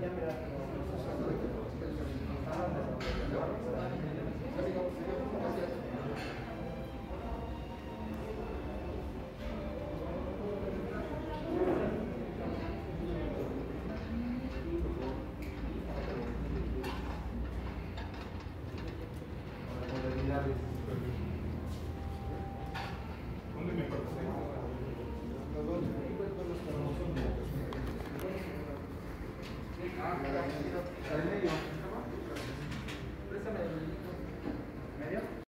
Gracias. 아, 네.